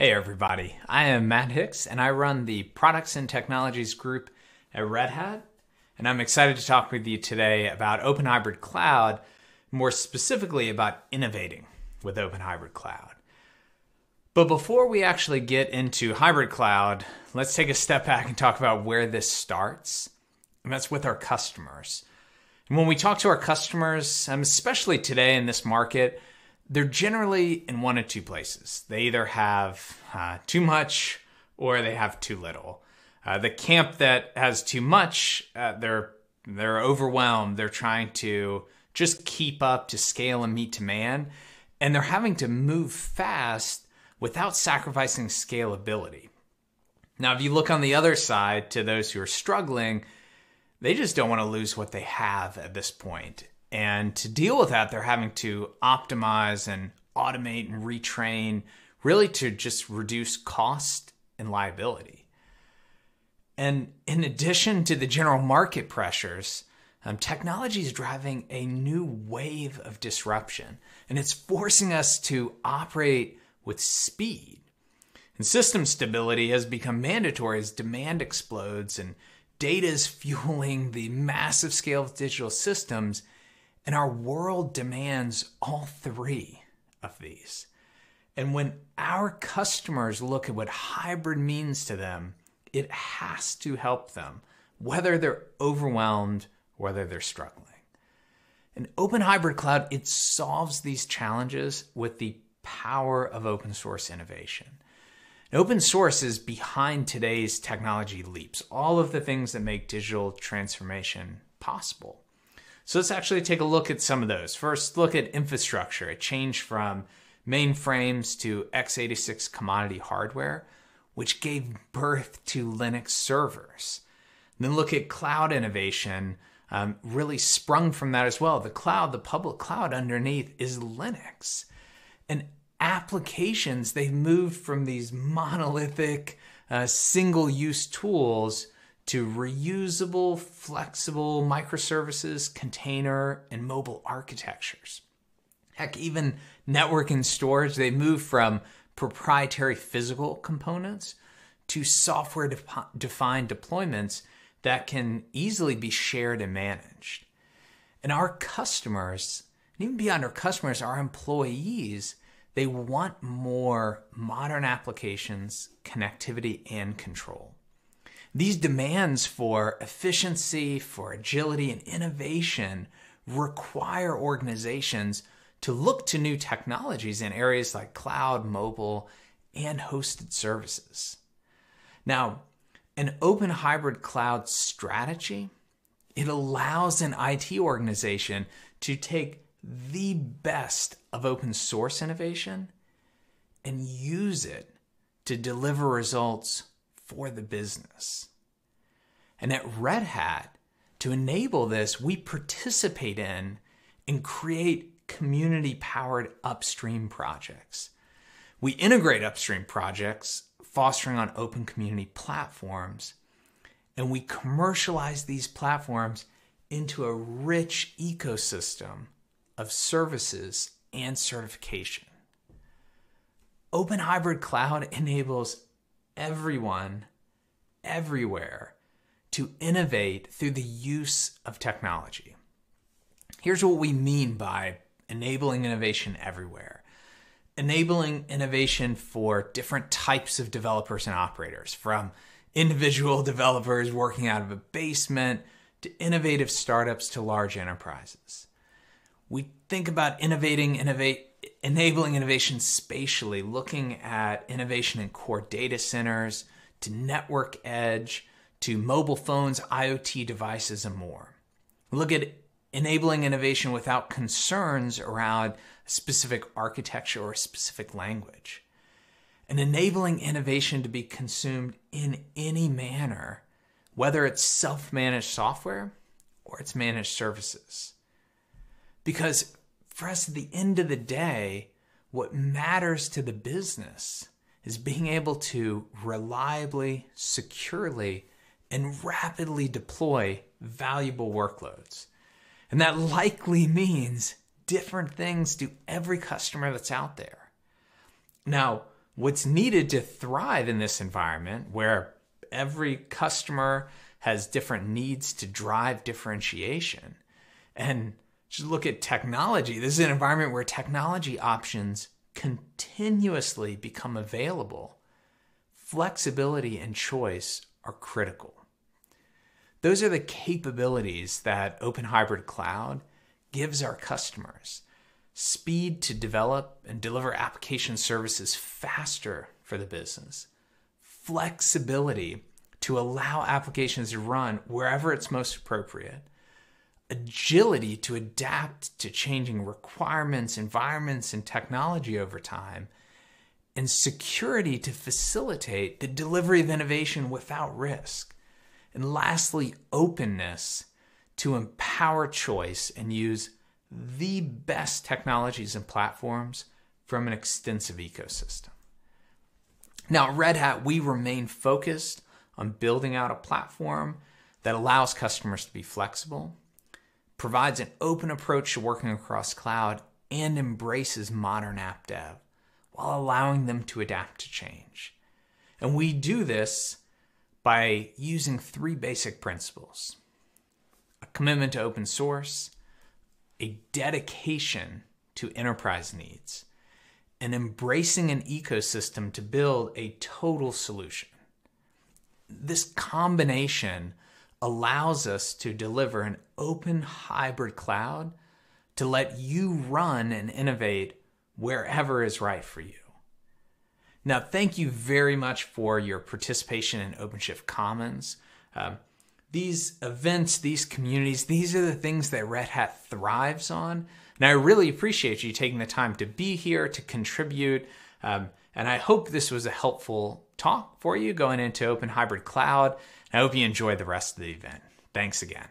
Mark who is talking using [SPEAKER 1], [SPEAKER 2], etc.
[SPEAKER 1] Hey, everybody. I am Matt Hicks, and I run the Products and Technologies group at Red Hat. And I'm excited to talk with you today about Open Hybrid Cloud, more specifically about innovating with Open Hybrid Cloud. But before we actually get into hybrid cloud, let's take a step back and talk about where this starts. And that's with our customers. And when we talk to our customers, especially today in this market, they're generally in one of two places. They either have uh, too much or they have too little. Uh, the camp that has too much, uh, they're they're overwhelmed. They're trying to just keep up to scale and meet demand, and they're having to move fast without sacrificing scalability. Now, if you look on the other side to those who are struggling, they just don't want to lose what they have at this point. And to deal with that, they're having to optimize and automate and retrain, really to just reduce cost and liability. And in addition to the general market pressures, um, technology is driving a new wave of disruption, and it's forcing us to operate with speed. And system stability has become mandatory as demand explodes and data is fueling the massive scale of digital systems and our world demands all three of these. And when our customers look at what hybrid means to them, it has to help them, whether they're overwhelmed, whether they're struggling. An open hybrid cloud, it solves these challenges with the power of open source innovation. And open source is behind today's technology leaps, all of the things that make digital transformation possible. So let's actually take a look at some of those. First, look at infrastructure. It changed from mainframes to x86 commodity hardware, which gave birth to Linux servers. Then look at cloud innovation, um, really sprung from that as well. The cloud, the public cloud underneath is Linux. And applications, they've moved from these monolithic, uh, single use tools to reusable, flexible microservices, container, and mobile architectures. Heck, even network and storage, they move from proprietary physical components to software defined deployments that can easily be shared and managed. And our customers, and even beyond our customers, our employees, they want more modern applications, connectivity, and control. These demands for efficiency, for agility, and innovation require organizations to look to new technologies in areas like cloud, mobile, and hosted services. Now, an open hybrid cloud strategy, it allows an IT organization to take the best of open source innovation and use it to deliver results for the business. And at Red Hat, to enable this, we participate in and create community powered upstream projects. We integrate upstream projects, fostering on open community platforms, and we commercialize these platforms into a rich ecosystem of services and certification. Open Hybrid Cloud enables everyone, everywhere, to innovate through the use of technology. Here's what we mean by enabling innovation everywhere enabling innovation for different types of developers and operators, from individual developers working out of a basement to innovative startups to large enterprises. We think about innovating, innovate, enabling innovation spatially, looking at innovation in core data centers, to network edge, to mobile phones, IoT devices, and more. Look at enabling innovation without concerns around specific architecture or specific language. And enabling innovation to be consumed in any manner, whether it's self managed software or it's managed services. Because for us, at the end of the day, what matters to the business is being able to reliably, securely, and rapidly deploy valuable workloads. And that likely means different things to every customer that's out there. Now, what's needed to thrive in this environment where every customer has different needs to drive differentiation. And just look at technology. This is an environment where technology options continuously become available. Flexibility and choice are critical. Those are the capabilities that Open Hybrid Cloud gives our customers speed to develop and deliver application services faster for the business, flexibility to allow applications to run wherever it's most appropriate, agility to adapt to changing requirements, environments, and technology over time, and security to facilitate the delivery of innovation without risk. And lastly, openness to empower choice and use the best technologies and platforms from an extensive ecosystem. Now, at Red Hat, we remain focused on building out a platform that allows customers to be flexible, provides an open approach to working across cloud, and embraces modern app dev while allowing them to adapt to change. And we do this by using three basic principles a commitment to open source, a dedication to enterprise needs, and embracing an ecosystem to build a total solution. This combination allows us to deliver an open hybrid cloud to let you run and innovate wherever is right for you. Now, thank you very much for your participation in OpenShift Commons. Um, these events, these communities, these are the things that Red Hat thrives on. And I really appreciate you taking the time to be here, to contribute. Um, and I hope this was a helpful talk for you going into Open Hybrid Cloud. I hope you enjoy the rest of the event. Thanks again.